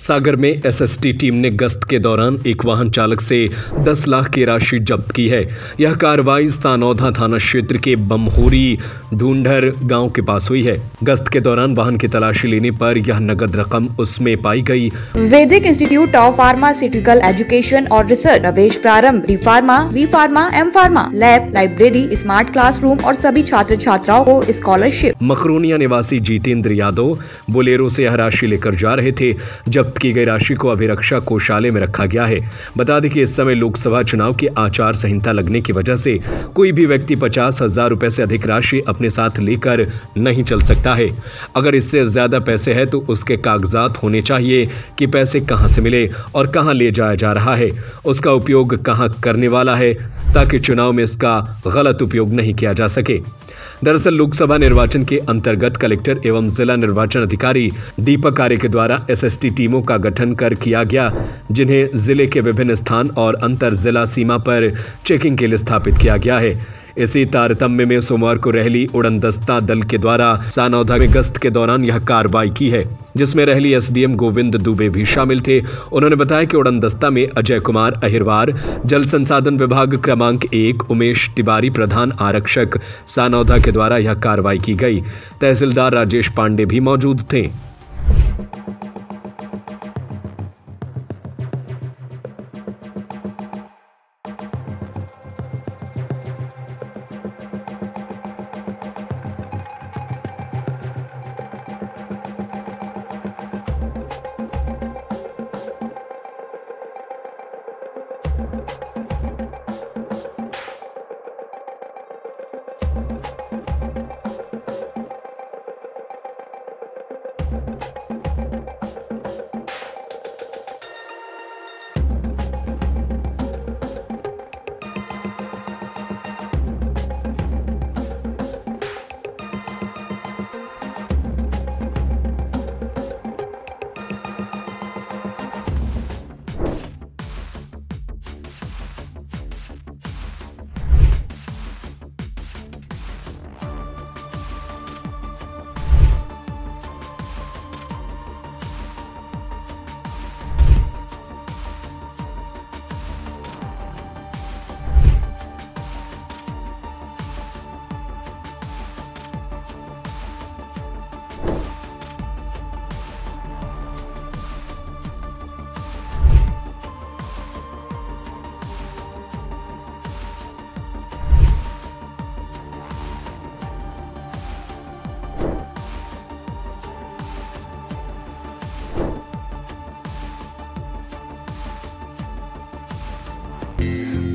सागर में SST team ने गश्त के दौरान एक वाहन चालक से 10 लाख की राशि जब्त की है। यह कार्रवाई सानौधा थाना क्षेत्र के बमहोरी ढूंढर गाँव के पास हुई है। गश्त के दौरान वाहन की तलाशी लेने पर यह नगद रकम उसमें पाई गई। Vedic institute of pharmaceutical education और रिसर्च प्रवेश प्रारंभ। D pharma B pharma M pharma lab library smart classroom और सभी छात्र छात्राओं को स्कॉलरशिप मखरूनिया निवासी जीतेंद्र यादव बोलेरो ऐसी यह राशि लेकर जा रहे थे जब्त की गई राशि को अभिरक्षा कोषालय में रखा गया है। बता दें कि इस समय लोकसभा चुनाव की आचार संहिता लगने की वजह से कोई भी व्यक्ति पचास हज़ार रुपए से अधिक राशि अपने साथ लेकर नहीं चल सकता है। अगर इससे ज़्यादा पैसे है तो उसके कागजात होने चाहिए कि पैसे कहाँ से मिले और कहाँ ले जाया जा रहा है। उसका उपयोग कहाँ करने वाला है ताकि चुनाव में इसका गलत उपयोग नहीं किया जा सके। दरअसल लोकसभा निर्वाचन के अंतर्गत कलेक्टर एवं जिला निर्वाचन अधिकारी दीपक आर्य के द्वारा एसएसटी टीमों का गठन कर किया गया, जिन्हें ज़िले के विभिन्न स्थान और अंतर जिला सीमा पर चेकिंग के लिए स्थापित किया गया है। इसी तारतम्य में सोमवार को रहली उड़न दस्ता दल के द्वारा सानौधा में गश्त के दौरान यह कार्रवाई की है, जिसमें रहली एसडीएम गोविंद दुबे भी शामिल थे। उन्होंने बताया कि उड़न दस्ता में अजय कुमार अहिरवार, जल संसाधन विभाग क्रमांक एक, उमेश तिवारी प्रधान आरक्षक सानौधा के द्वारा यह कार्रवाई की गई। तहसीलदार राजेश पांडे भी मौजूद थे।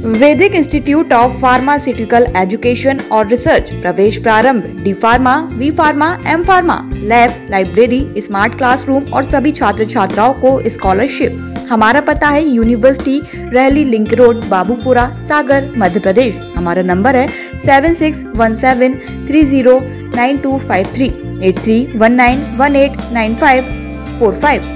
Vedic institute of pharmaceutical education और रिसर्च, प्रवेश प्रारंभ, D pharma, B pharma, M pharma, lab, library, smart classroom और सभी छात्र छात्राओं को स्कॉलरशिप। हमारा पता है university, rally, link road, Babupura, Sagar, Madhya Pradesh. हमारा नंबर है seven six one seven three zero nine two five three eight three one nine one eight nine five four five